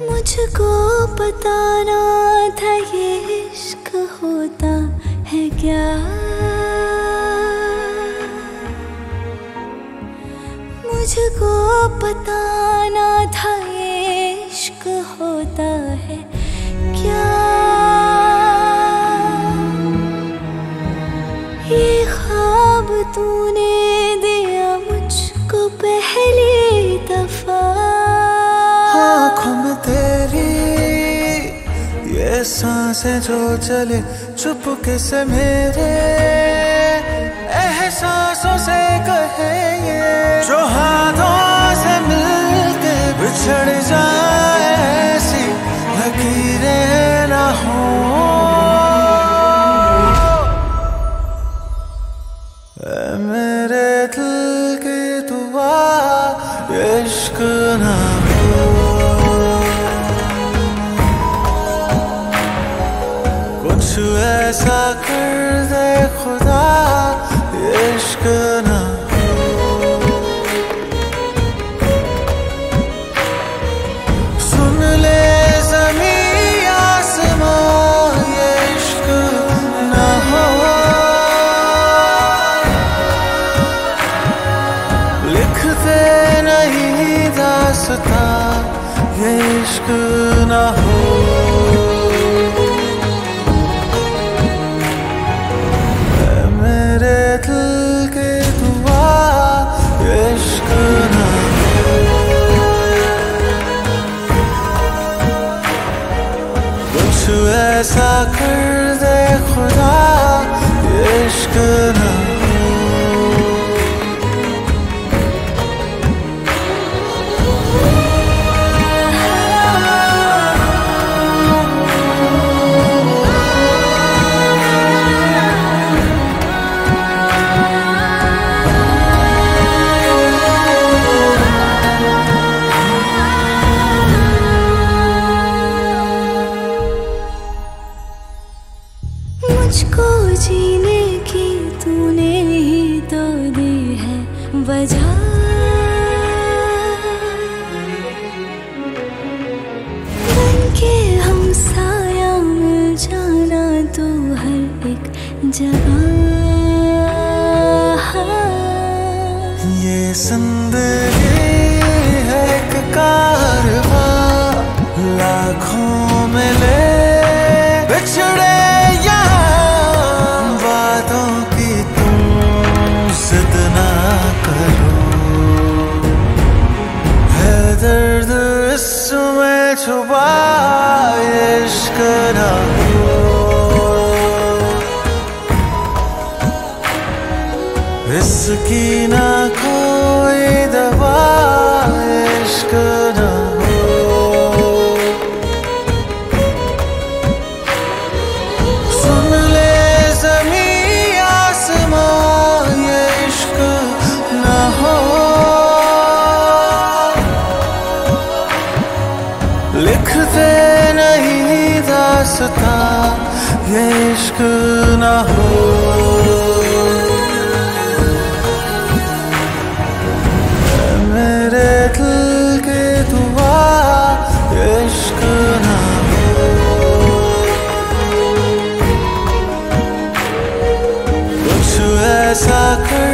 मुझको पता ना था ये इश्क होता है क्या? मुझको पता ना था ये इश्क होता है क्या? ये ख्वाब तूने ये साँसें जो चले चुपके से मेरे एहसासों से कहे कर दे खुदा इश्क ना हो सुन ले ज़मीन आसमां ये इश्क ना हो लिखते नहीं दासता ये इश्क ना हो कर मुझको जीने की तूने ही तो दी है वजह। के हम साया तो ये ज़िंदगी है एक कारवां, लाखों छुपा इश्क ना इसकी ना कोई दवा इश्क से नहीं दासता ये इश्क ना हो। मेरे दिल के दुआ, ये इश्क ना हो। कुछ ऐसा कर